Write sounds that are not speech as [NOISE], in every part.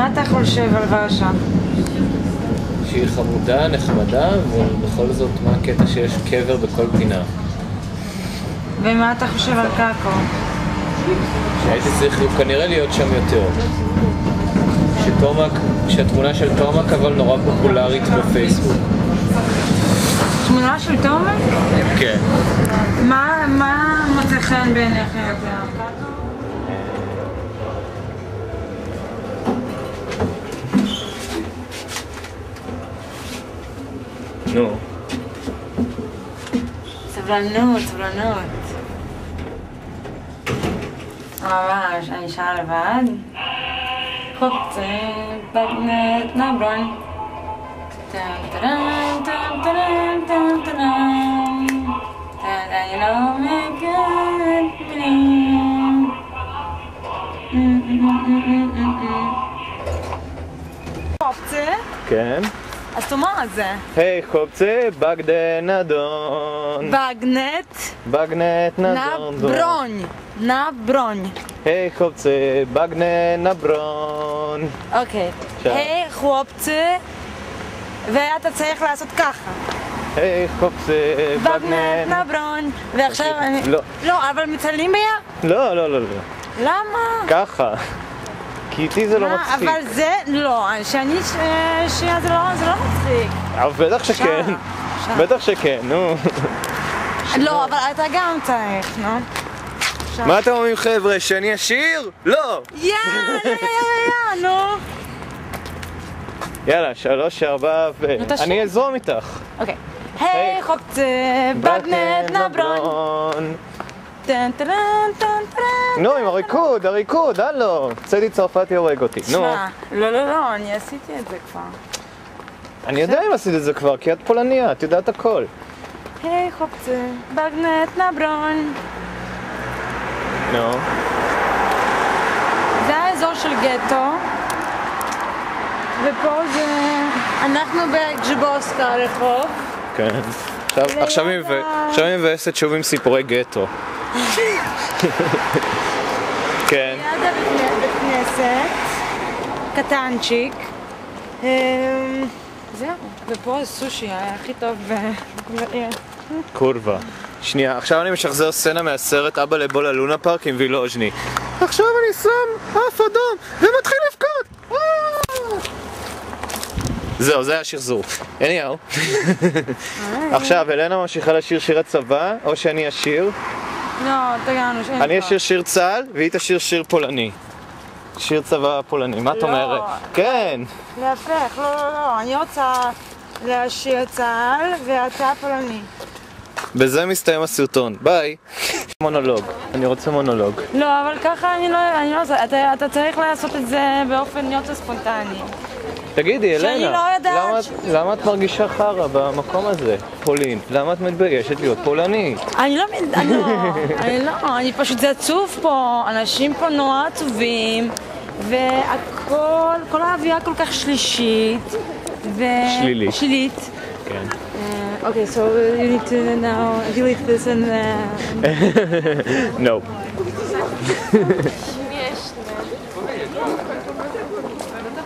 מה אתה חושב על ורשה? שהיא חמודה, נחמדה, ובכל זאת, מה הקטע שיש קבר בכל פינה? ומה אתה חושב על קאקו? שהייתי צריך כנראה להיות שם יותר. שתומק, שהתמונה של תומק אבל נורא פופולרית בפייסבוק. תמונה של תומר? כן. מה, מה מוצא חן בעיניך יותר? נו. סבלנות, סבלנות. ממש, אני אישה לבד. חופצה, בגנת נברון. טם טרם טם טרם טם טרם. טם אני לא מגדלים. חופצה? כן. אז תאמר את זה. היי חופצה, בגדן אדון. בגנט בגנט נדון. נברון. נברון. היי חופצה, בגנן נברון. אוקיי. היי חופצה, ואתה צריך לעשות ככה. היי חופצה, בגנן... נברון. ועכשיו אני... לא. לא, אבל מצלמים ביחד? לא, לא, לא, לא. למה? ככה. כי איתי זה לא? מצחיק. אבל זה לא, שאני ש- שנייה זה לא זה לא מצחיק. אבל בטח שכן. בטח שכן, נו. לא, אבל אתה גם צריך, נו. מה אתם אומרים חבר'ה, שאני אשיר? לא! יא, יא, יא, יא, יא, נו. יאללה, שלוש, ארבע, ו... אני אזרום איתך. אוקיי. היי חופצה, בגנט נברון. טן טן. נו, עם הריקוד, הריקוד, הלו. צדי צרפתי הורג אותי. נו. שמע, לא, לא, לא, אני עשיתי את זה כבר. אני יודע אם עשית את זה כבר, כי את פולניה, את יודעת הכל. היי חופצה, בגנט נברון. נו. זה האזור של גטו. ופה זה... אנחנו בג'בוסקה הרחוב. כן. עכשיו היא מבאסת שוב עם סיפורי גטו. כן. ליד הבית בית כנסת, קטנצ'יק. אמ, זהו, ופה סושי היה הכי טוב בעיר. קורבה. שנייה, עכשיו אני משחזר סצנה מהסרט אבא לבוא ללונה פארק עם וילוז'ני. עכשיו אני שם אף אדום ומתחיל לבכות! זהו, זה היה שחזור. anyhow. [LAUGHS] עכשיו, אלנה ממשיכה לשיר שירת צבא, או שאני אשיר. לא, תגענו, שאין אני. אשיר שיר צה"ל, והיא תשיר שיר פולני. שיר צבא פולני, מה את לא. אומרת? כן. להפך, לא, לא, לא, אני רוצה לשיר צה"ל ואתה פולני. בזה מסתיים הסרטון. ביי. [LAUGHS] מונולוג. אני רוצה מונולוג. לא, אבל ככה אני לא, אני לא אתה, אתה צריך לעשות את זה באופן יותר ספונטני. תגידי, אלנה, לא יודעת למה, למה את מרגישה חרא במקום הזה, פולין? למה את מתביישת להיות פולנית? אני לא, מד- אני לא, אני לא, אני פשוט, זה עצוב פה, אנשים פה נורא עצובים, והכל, כל האווירה כל כך שלישית, ו... שלילית. שלילית. כן. אוקיי, so you need to now delete this and... Uh, [LAUGHS] No. [LAUGHS]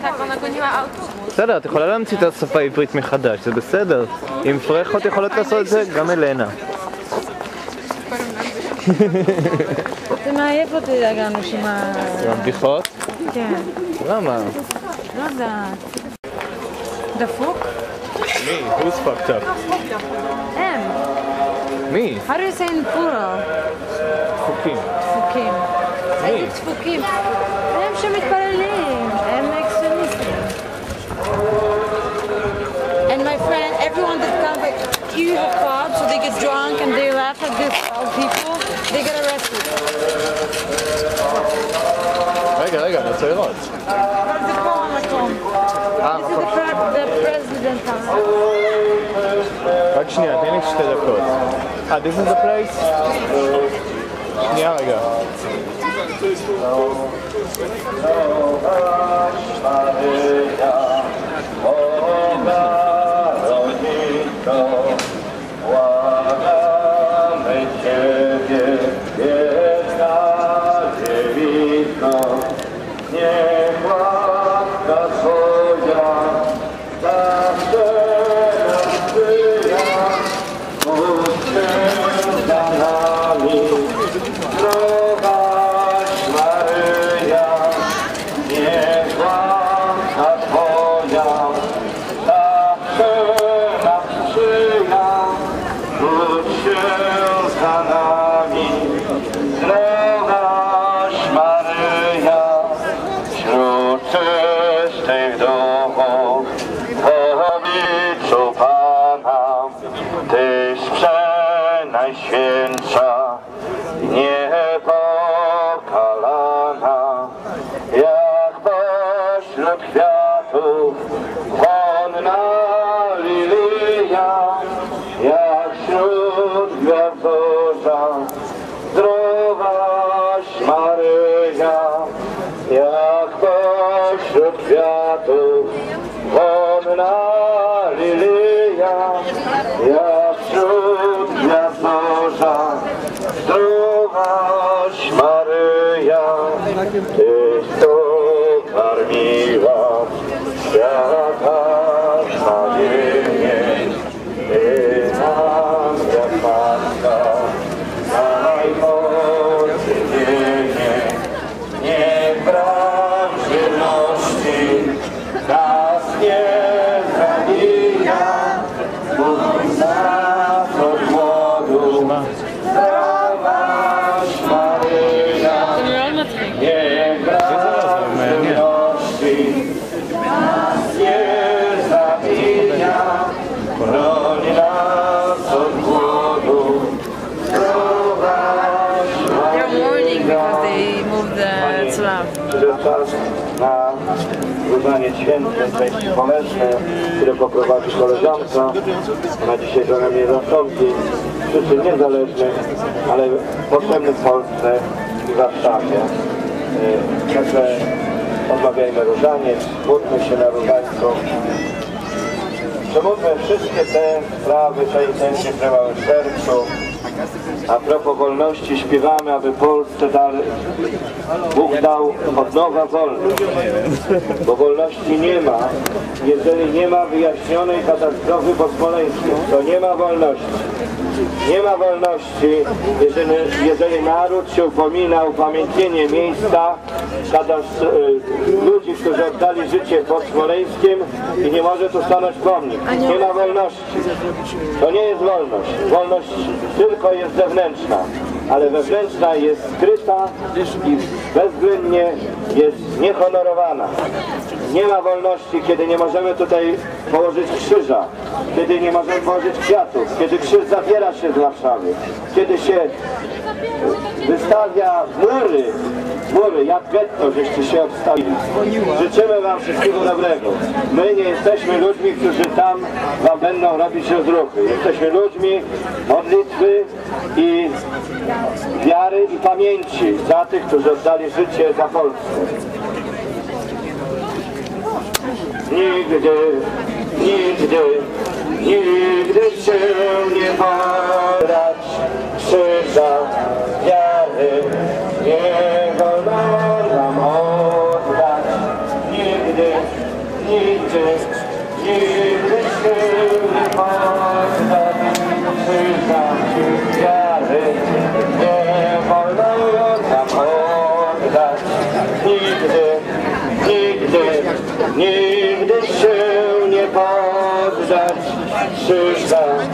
Tak, ona goniła auto. בסדר, את יכולה להמציא את השפה העברית מחדש, זה בסדר. עם פרחות יכולות לעשות את זה, גם אלנה. זה מעייף אותי לגמרי שם ה... עם הבדיחות? כן, למה? לא יודעת. דפוק? מי? Who's fucked up? הם. מי? How do you say in plural? דפוקים. דפוקים. איזה דפוקים? הם שמתפללים, הם like, you have clubs, so they get drunk and they laugh at these old people, they get arrested. רגע, רגע, אני רוצה לראות. אבל זה פה המקום. אה, This is the, pre- the president house. רק שנייה, תן לי שתי דקות. אה, this is the place? שנייה רגע. Błagamy Ya. Przyszedł czas na złożenie świętej części społecznej, które poprowadzi koleżanka. Ona dzisiaj trochę mnie zastąpi. Przyczyn niezależnych, ale potrzebnych Polsce i Warszawie. Yy, Także odmawiajmy różaniec, módlmy się na różańcu. Przemówmy wszystkie te sprawy, te intencje, które mamy w sercu. A propos wolności śpiewamy, aby Polsce dalej Bóg dał od nowa wolność. Bo wolności nie ma, jeżeli nie ma wyjaśnionej katastrofy pospoleńskiej. To nie ma wolności. Nie ma wolności, jeżeli, jeżeli naród się upomina upamiętnienie miejsca y, ludzi, którzy oddali życie pod Smoleńskiem i nie może tu stanąć pomnik. Nie ma wolności. To nie jest wolność. Wolność tylko jest zewnętrzna, ale wewnętrzna jest skryta i bezwzględnie jest niehonorowana. Nie ma wolności, kiedy nie możemy tutaj położyć krzyża, kiedy nie możemy położyć kwiatów, kiedy krzyż zabiera się z Warszawy, kiedy się wystawia mury, mury, jak getto, żeście się obstawili. Życzymy Wam wszystkiego dobrego. My nie jesteśmy ludźmi, którzy tam Wam będą robić rozruchy. Jesteśmy ludźmi modlitwy i wiary i pamięci za tych, którzy oddali życie za Polskę. Nigdy, nigdy, nigdy się nie poddać krzyża wiary. Nie wolno nam oddać. Nigdy, nigdy, nigdy się nie poddać krzyża wiary. Nie wolno nam oddać. Nigdy, nigdy, nigdy Yahweh,